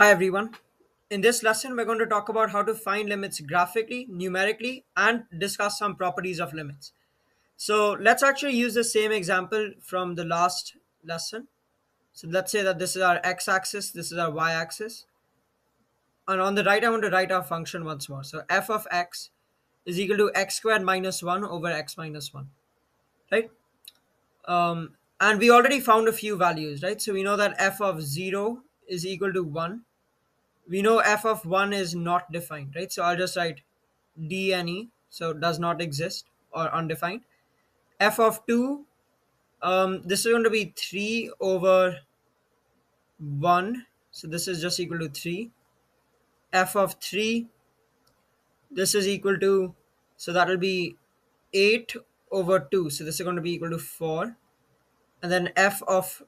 Hi everyone. In this lesson, we're going to talk about how to find limits graphically, numerically, and discuss some properties of limits. So let's actually use the same example from the last lesson. So let's say that this is our x-axis, this is our y-axis. And on the right, I want to write our function once more. So f of x is equal to x squared minus 1 over x minus 1, right? Um, and we already found a few values, right? So we know that f of 0 is equal to 1 we know f of 1 is not defined, right? So I'll just write dne, so does not exist or undefined. f of 2, um, this is going to be 3 over 1, so this is just equal to 3. f of 3, this is equal to, so that will be 8 over 2, so this is going to be equal to 4. And then f of,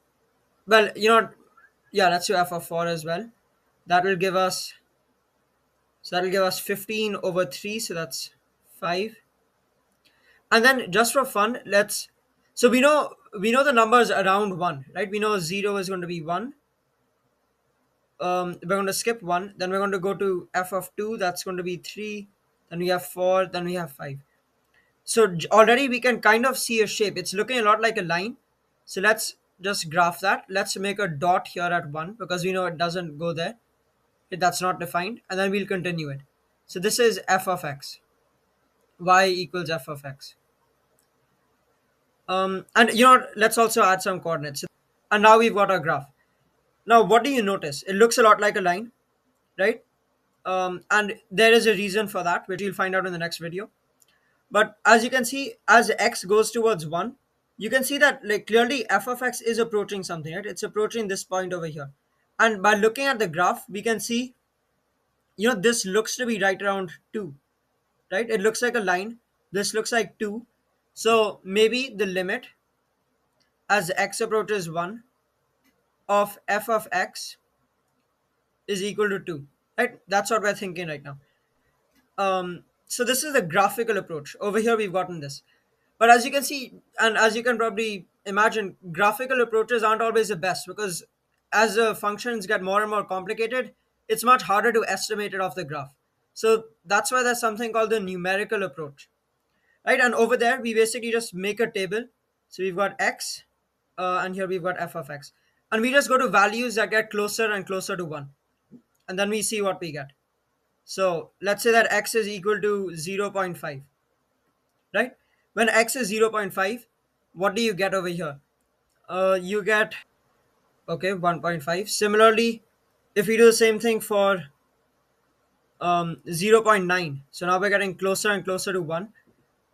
well, you know, yeah, let's do f of 4 as well that will give us so that will give us 15 over 3 so that's 5 and then just for fun let's so we know we know the numbers around 1 right? We know 0 is going to be 1 um, we're going to skip 1 then we're going to go to f of 2 that's going to be 3 then we have 4 then we have 5 so already we can kind of see a shape. It's looking a lot like a line. So let's just graph that. Let's make a dot here at 1 because we know it doesn't go there that's not defined and then we'll continue it. So this is f of x. Y equals f of x. Um, and you know let's also add some coordinates. And now we've got our graph. Now what do you notice? It looks a lot like a line right? Um, and there is a reason for that which you'll find out in the next video. But as you can see as x goes towards 1 you can see that like clearly f of x is approaching something right? It's approaching this point over here and by looking at the graph we can see you know this looks to be right around 2 right? It looks like a line. This looks like 2 so maybe the limit as x approaches 1 of f of x is equal to 2 right? That's what we're thinking right now. Um so this is the graphical approach. Over here we've gotten this. But as you can see and as you can probably imagine graphical approaches aren't always the best because as the functions get more and more complicated, it's much harder to estimate it off the graph. So that's why there's something called the numerical approach, right? And over there, we basically just make a table. So we've got x, uh, and here we've got f of x. And we just go to values that get closer and closer to 1. And then we see what we get. So let's say that x is equal to 0 0.5, right? When x is 0 0.5, what do you get over here? Uh, you get okay 1.5 similarly if we do the same thing for um 0.9 so now we're getting closer and closer to 1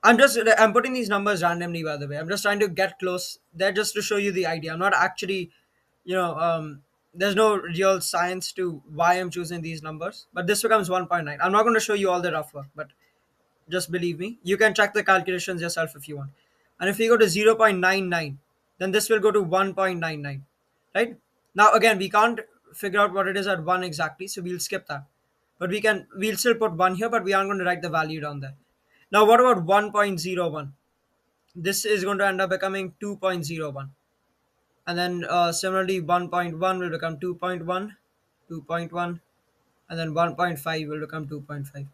i'm just i'm putting these numbers randomly by the way. I'm just trying to get close. There just to show you the idea. I'm not actually you know um there's no real science to why i'm choosing these numbers but this becomes 1.9 i'm not going to show you all the rough work but just believe me. You can check the calculations yourself if you want. And if we go to 0.99 then this will go to 1.99 right? Now again we can't figure out what it is at 1 exactly so we'll skip that. But we can we'll still put 1 here but we aren't going to write the value down there. Now what about 1.01 this is going to end up becoming 2.01 and then uh, similarly 1.1 will become 2.1 2.1 and then 1.5 will become 2.5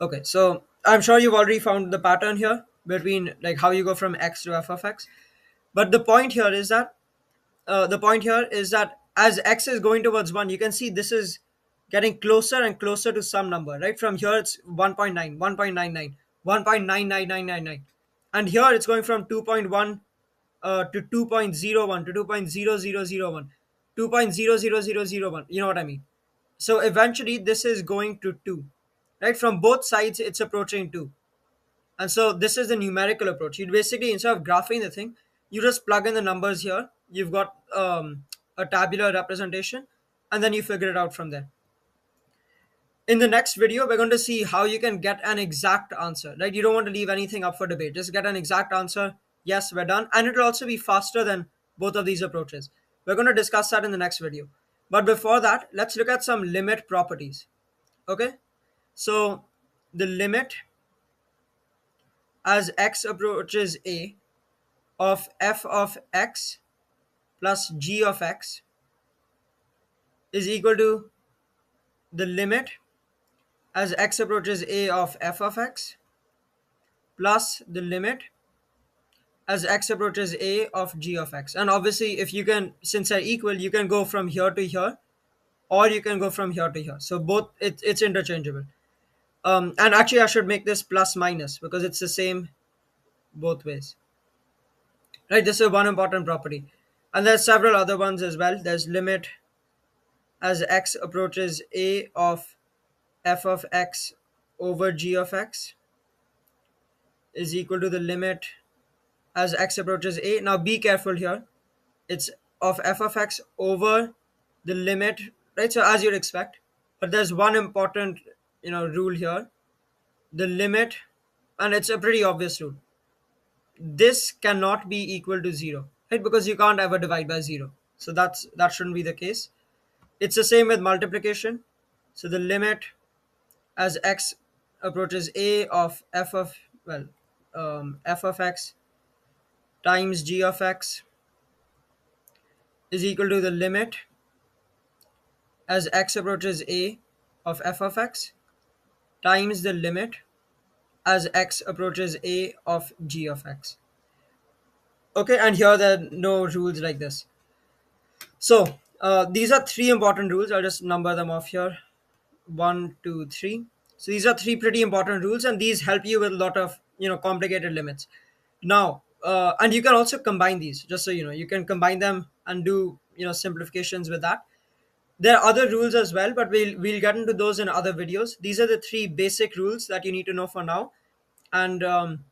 okay so i'm sure you've already found the pattern here between like how you go from x to f of x. But the point here is that uh, the point here is that as x is going towards 1 you can see this is getting closer and closer to some number right? From here it's 1.9 1.99 1.99999 and here it's going from 2.1 uh, to 2.01 to 2.0001 2.00001 you know what i mean? So eventually this is going to 2 right? From both sides it's approaching 2 and so this is the numerical approach. You basically instead of graphing the thing you just plug in the numbers here you've got um, a tabular representation and then you figure it out from there. In the next video we're going to see how you can get an exact answer right? You don't want to leave anything up for debate. Just get an exact answer. Yes we're done. And it'll also be faster than both of these approaches. We're going to discuss that in the next video. But before that let's look at some limit properties okay? So the limit as x approaches a of f of x plus g of x is equal to the limit as x approaches a of f of x plus the limit as x approaches a of g of x. And obviously, if you can, since they're equal, you can go from here to here, or you can go from here to here. So both, it, it's interchangeable. Um, and actually, I should make this plus minus because it's the same both ways. Right, this is one important property. And there's several other ones as well. There's limit as x approaches a of f of x over g of x is equal to the limit as x approaches a. Now be careful here. It's of f of x over the limit, right? So as you'd expect. But there's one important, you know, rule here. The limit, and it's a pretty obvious rule. This cannot be equal to zero, right? Because you can't ever divide by zero. So that's that shouldn't be the case. It's the same with multiplication. So the limit as x approaches a of f of well um, f of x times g of x is equal to the limit as x approaches a of f of x times the limit as x approaches a of g of x. Okay, and here there are no rules like this. So uh, these are three important rules. I'll just number them off here. One, two, three. So these are three pretty important rules, and these help you with a lot of you know complicated limits. Now, uh, and you can also combine these. Just so you know, you can combine them and do you know simplifications with that. There are other rules as well, but we'll we'll get into those in other videos. These are the three basic rules that you need to know for now, and um,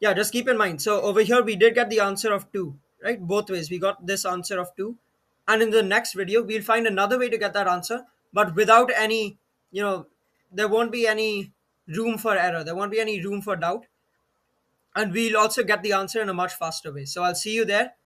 yeah, just keep in mind. So over here we did get the answer of two, right? Both ways we got this answer of two, and in the next video we'll find another way to get that answer, but without any, you know, there won't be any room for error. There won't be any room for doubt, and we'll also get the answer in a much faster way. So I'll see you there.